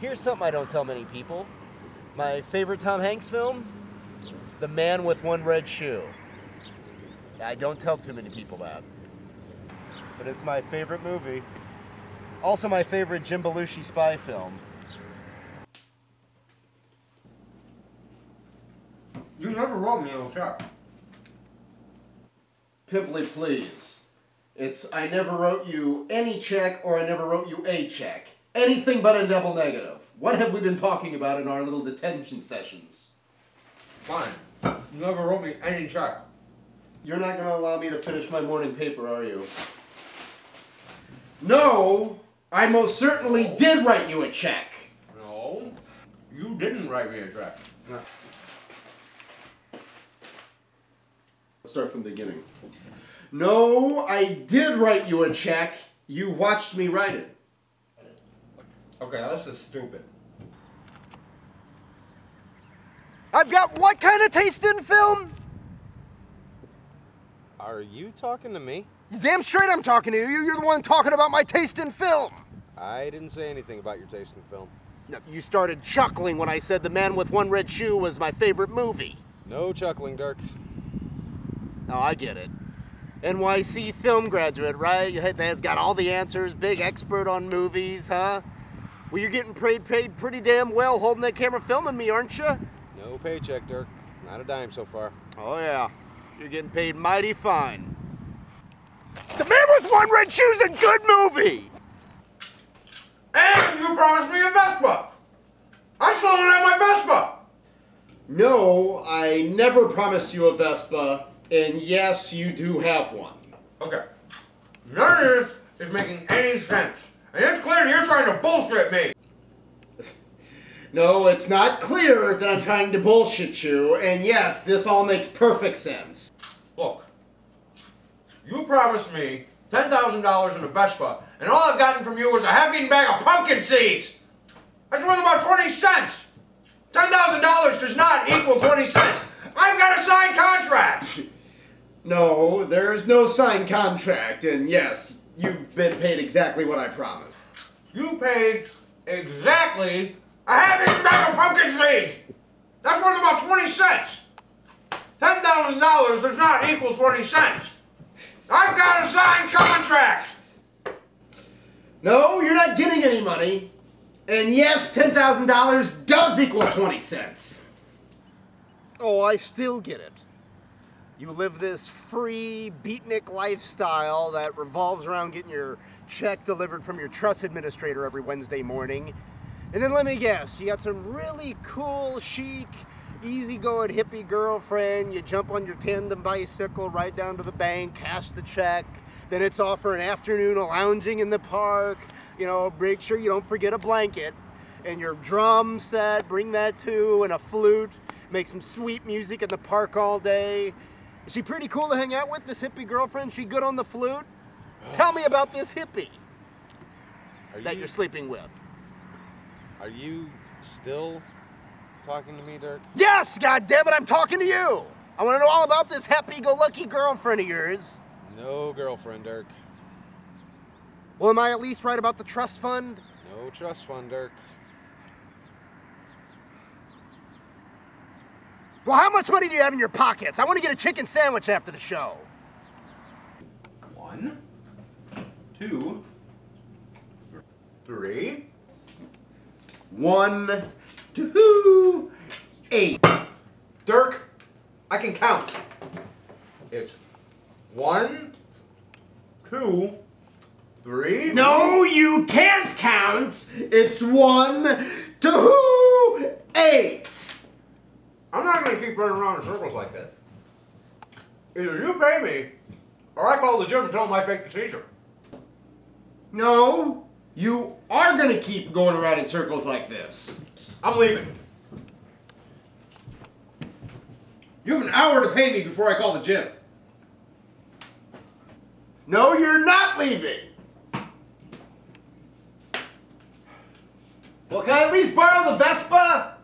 Here's something I don't tell many people. My favorite Tom Hanks film? The Man with One Red Shoe. I don't tell too many people that. But it's my favorite movie. Also my favorite Jim Belushi spy film. You never wrote me a check. Pimply, please. It's I never wrote you any check or I never wrote you a check. Anything but a double negative. What have we been talking about in our little detention sessions? Fine. You never wrote me any check. You're not going to allow me to finish my morning paper, are you? No, I most certainly did write you a check. No, you didn't write me a check. Let's start from the beginning. No, I did write you a check. You watched me write it. Okay, this is stupid. I've got what kind of taste in film? Are you talking to me? Damn straight I'm talking to you. You're the one talking about my taste in film. I didn't say anything about your taste in film. You started chuckling when I said The Man with One Red Shoe was my favorite movie. No chuckling, Dirk. Oh, I get it. NYC film graduate, right? Has got all the answers, big expert on movies, huh? Well, you're getting paid, paid pretty damn well holding that camera filming me, aren't you? No paycheck, Dirk. Not a dime so far. Oh, yeah. You're getting paid mighty fine. The Man with One Red Shoe's a good movie! And you promised me a Vespa! I still don't have my Vespa! No, I never promised you a Vespa, and yes, you do have one. Okay. None of this is making any sense. And it's clear you're trying to bullshit me. No, it's not clear that I'm trying to bullshit you, and yes, this all makes perfect sense. Look, you promised me $10,000 in a Vespa, and all I've gotten from you is a half-eaten bag of pumpkin seeds. That's worth about 20 cents. $10,000 does not equal 20 cents. I've got a signed contract. No, there's no signed contract, and yes, you've been paid exactly what I promised. You paid exactly a half-eaten bag of pumpkin seeds. That's worth about 20 cents. $10,000 does not equal 20 cents. I've got a signed contract. No, you're not getting any money. And yes, $10,000 does equal 20 cents. Oh, I still get it. You live this free beatnik lifestyle that revolves around getting your check delivered from your trust administrator every Wednesday morning. And then let me guess, you got some really cool, chic, easygoing hippie girlfriend. You jump on your tandem bicycle, ride down to the bank, cash the check. Then it's off for an afternoon of lounging in the park. You know, make sure you don't forget a blanket. And your drum set, bring that too, and a flute. Make some sweet music in the park all day. Is she pretty cool to hang out with, this hippie girlfriend? She good on the flute? Tell me about this hippie that you you're sleeping with. are you still talking to me, Dirk? Yes, God damn it, I'm talking to you. I want to know all about this happy-go-lucky girlfriend of yours. No girlfriend, Dirk. Well, am I at least right about the trust fund? No trust fund, Dirk. Well, how much money do you have in your pockets? I want to get a chicken sandwich after the show. One, two, three. One, two, eight. Dirk, I can count. It's one, two, three. No, you can't count. It's one, two, eight. I'm not going to keep running around in circles like this. Either you pay me, or I call the gym and tell them I faked the seizure. No, you are gonna keep going around in circles like this. I'm leaving. You have an hour to pay me before I call the gym. No, you're not leaving. Well, can I at least borrow the Vespa?